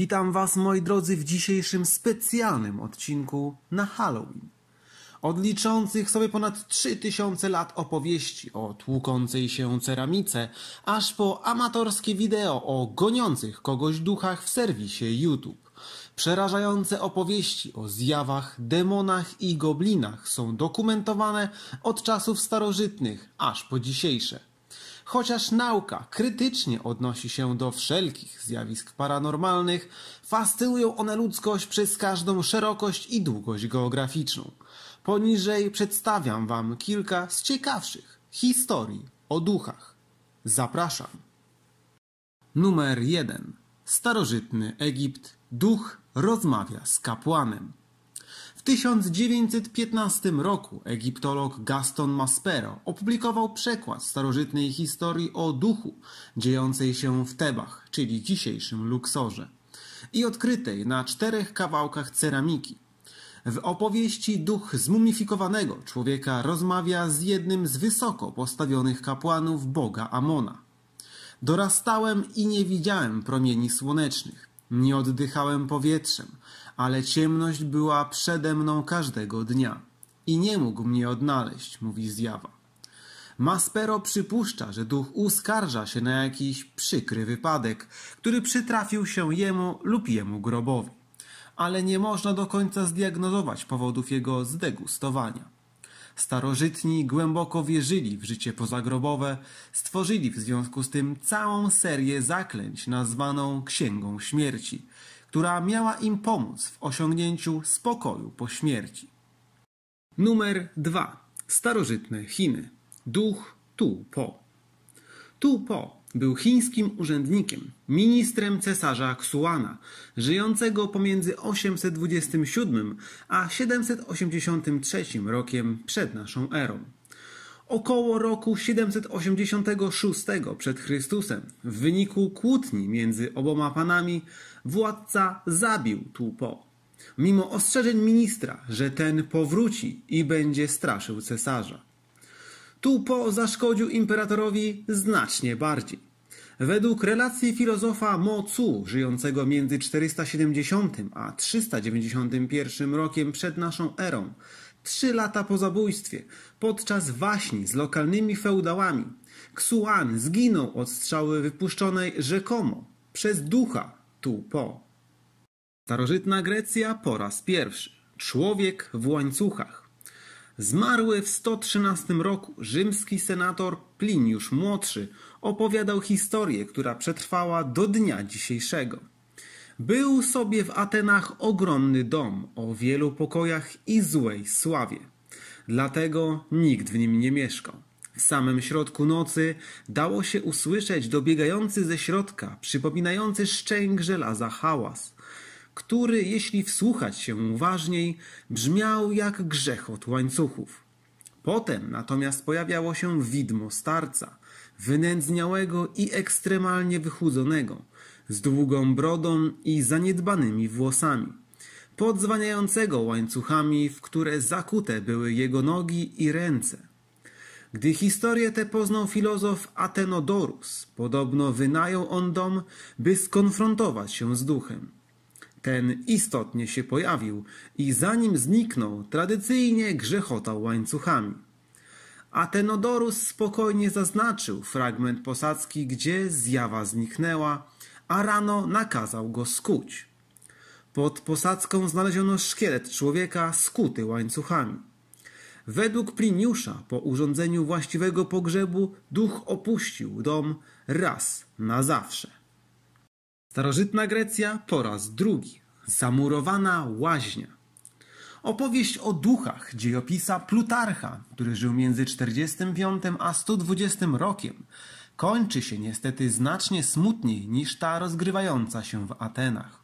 Witam Was, moi drodzy, w dzisiejszym specjalnym odcinku na Halloween. Od liczących sobie ponad 3000 lat opowieści o tłukącej się ceramice, aż po amatorskie wideo o goniących kogoś duchach w serwisie YouTube. Przerażające opowieści o zjawach, demonach i goblinach są dokumentowane od czasów starożytnych aż po dzisiejsze. Chociaż nauka krytycznie odnosi się do wszelkich zjawisk paranormalnych, fascynują one ludzkość przez każdą szerokość i długość geograficzną. Poniżej przedstawiam Wam kilka z ciekawszych historii o duchach. Zapraszam. Numer 1. Starożytny Egipt. Duch rozmawia z kapłanem. W 1915 roku egiptolog Gaston Maspero opublikował przekład starożytnej historii o duchu dziejącej się w Tebach, czyli dzisiejszym Luksorze, i odkrytej na czterech kawałkach ceramiki. W opowieści duch zmumifikowanego człowieka rozmawia z jednym z wysoko postawionych kapłanów boga Amona. Dorastałem i nie widziałem promieni słonecznych. Nie oddychałem powietrzem, ale ciemność była przede mną każdego dnia i nie mógł mnie odnaleźć, mówi zjawa. Maspero przypuszcza, że duch uskarża się na jakiś przykry wypadek, który przytrafił się jemu lub jemu grobowi, ale nie można do końca zdiagnozować powodów jego zdegustowania. Starożytni głęboko wierzyli w życie pozagrobowe, stworzyli w związku z tym całą serię zaklęć nazwaną Księgą Śmierci, która miała im pomóc w osiągnięciu spokoju po śmierci. Numer 2. Starożytne Chiny. Duch Tu Po. Tu Po był chińskim urzędnikiem, ministrem cesarza Xuana, żyjącego pomiędzy 827 a 783 rokiem przed naszą erą. Około roku 786 przed Chrystusem, w wyniku kłótni między oboma panami, władca zabił Tupo. Mimo ostrzeżeń ministra, że ten powróci i będzie straszył cesarza. Tupo zaszkodził imperatorowi znacznie bardziej. Według relacji filozofa Mo Tzu, żyjącego między 470 a 391 rokiem przed naszą erą, trzy lata po zabójstwie, podczas waśni z lokalnymi feudałami, Xuan zginął od strzały wypuszczonej rzekomo przez ducha Tu Po. Starożytna Grecja po raz pierwszy. Człowiek w łańcuchach. Zmarły w 113 roku rzymski senator Pliniusz Młodszy opowiadał historię, która przetrwała do dnia dzisiejszego. Był sobie w Atenach ogromny dom o wielu pokojach i złej sławie. Dlatego nikt w nim nie mieszkał. W samym środku nocy dało się usłyszeć dobiegający ze środka, przypominający szczęk żelaza hałas, który, jeśli wsłuchać się uważniej, brzmiał jak grzechot łańcuchów. Potem natomiast pojawiało się widmo starca, wynędzniałego i ekstremalnie wychudzonego, z długą brodą i zaniedbanymi włosami, podzwaniającego łańcuchami, w które zakute były jego nogi i ręce. Gdy historię tę poznał filozof Atenodorus, podobno wynajął on dom, by skonfrontować się z duchem. Ten istotnie się pojawił i zanim zniknął, tradycyjnie grzechotał łańcuchami. Atenodorus spokojnie zaznaczył fragment posadzki, gdzie zjawa zniknęła, a rano nakazał go skuć. Pod posadzką znaleziono szkielet człowieka skuty łańcuchami. Według Pliniusza po urządzeniu właściwego pogrzebu duch opuścił dom raz na zawsze. Starożytna Grecja po raz drugi. Zamurowana łaźnia. Opowieść o duchach dziejopisa Plutarcha, który żył między 45 a 120 rokiem, kończy się niestety znacznie smutniej niż ta rozgrywająca się w Atenach.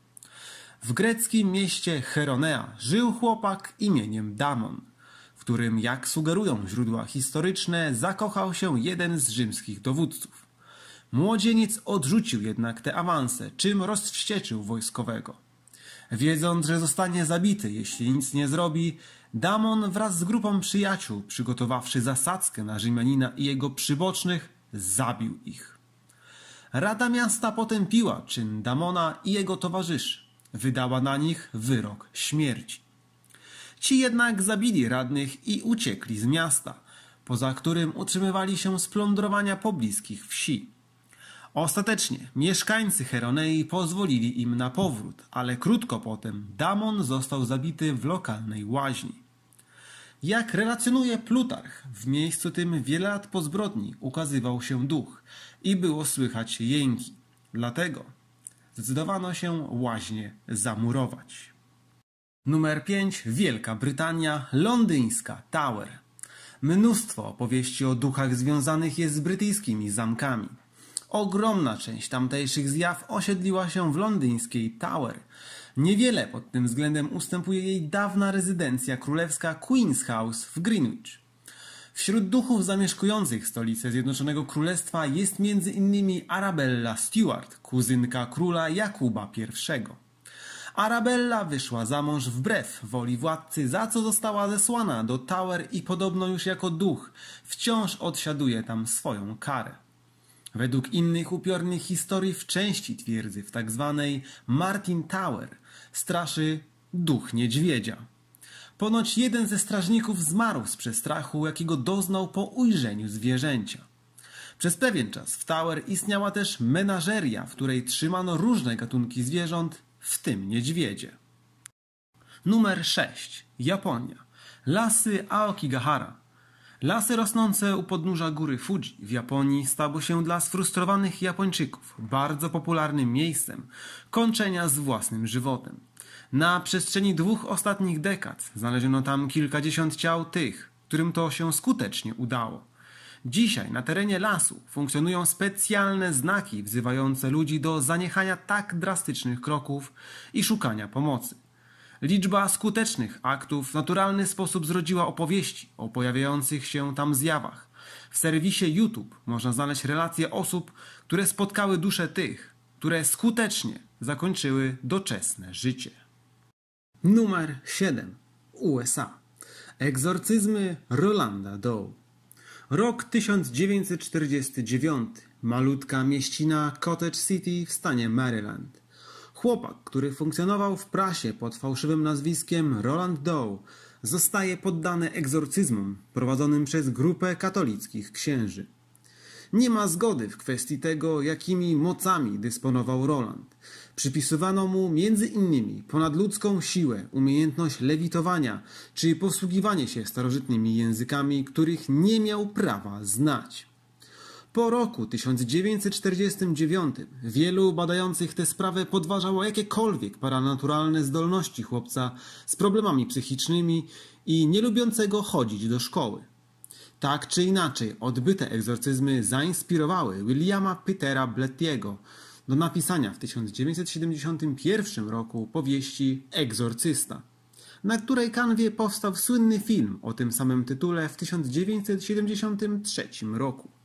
W greckim mieście Cheronea żył chłopak imieniem Damon, w którym, jak sugerują źródła historyczne, zakochał się jeden z rzymskich dowódców. Młodzieniec odrzucił jednak te awanse, czym rozwścieczył wojskowego. Wiedząc, że zostanie zabity, jeśli nic nie zrobi, Damon wraz z grupą przyjaciół, przygotowawszy zasadzkę na Rzymianina i jego przybocznych, zabił ich. Rada Miasta potępiła czyn Damona i jego towarzyszy. Wydała na nich wyrok śmierci. Ci jednak zabili radnych i uciekli z miasta, poza którym utrzymywali się z plądrowania pobliskich wsi. Ostatecznie mieszkańcy Heronei pozwolili im na powrót, ale krótko potem Damon został zabity w lokalnej łaźni. Jak relacjonuje Plutarch, w miejscu tym wiele lat po zbrodni ukazywał się duch i było słychać jęki. Dlatego zdecydowano się łaźnie zamurować. Numer 5. Wielka Brytania, londyńska Tower. Mnóstwo opowieści o duchach związanych jest z brytyjskimi zamkami. Ogromna część tamtejszych zjaw osiedliła się w londyńskiej Tower. Niewiele pod tym względem ustępuje jej dawna rezydencja królewska Queen's House w Greenwich. Wśród duchów zamieszkujących stolicę Zjednoczonego Królestwa jest innymi Arabella Stuart, kuzynka króla Jakuba I. Arabella wyszła za mąż wbrew woli władcy, za co została zesłana do Tower i podobno już jako duch wciąż odsiaduje tam swoją karę. Według innych upiornych historii w części twierdzy, w tak zwanej Martin Tower, straszy duch niedźwiedzia. Ponoć jeden ze strażników zmarł z przestrachu, jakiego doznał po ujrzeniu zwierzęcia. Przez pewien czas w Tower istniała też menażeria, w której trzymano różne gatunki zwierząt, w tym niedźwiedzie. Numer 6. Japonia. Lasy Aokigahara. Lasy rosnące u podnóża góry Fuji w Japonii stały się dla sfrustrowanych Japończyków bardzo popularnym miejscem kończenia z własnym żywotem. Na przestrzeni dwóch ostatnich dekad znaleziono tam kilkadziesiąt ciał tych, którym to się skutecznie udało. Dzisiaj na terenie lasu funkcjonują specjalne znaki wzywające ludzi do zaniechania tak drastycznych kroków i szukania pomocy. Liczba skutecznych aktów w naturalny sposób zrodziła opowieści o pojawiających się tam zjawach. W serwisie YouTube można znaleźć relacje osób, które spotkały dusze tych, które skutecznie zakończyły doczesne życie. Numer 7. USA. Egzorcyzmy Rolanda Doe. Rok 1949. Malutka mieścina Cottage City w stanie Maryland. Chłopak, który funkcjonował w prasie pod fałszywym nazwiskiem Roland Doe, zostaje poddany egzorcyzmom prowadzonym przez grupę katolickich księży. Nie ma zgody w kwestii tego, jakimi mocami dysponował Roland. Przypisywano mu między innymi ponadludzką siłę, umiejętność lewitowania czy posługiwanie się starożytnymi językami, których nie miał prawa znać. Po roku 1949 wielu badających tę sprawę podważało jakiekolwiek paranaturalne zdolności chłopca z problemami psychicznymi i nielubiącego chodzić do szkoły. Tak czy inaczej, odbyte egzorcyzmy zainspirowały Williama Petera Blettiego do napisania w 1971 roku powieści Egzorcysta, na której kanwie powstał słynny film o tym samym tytule w 1973 roku.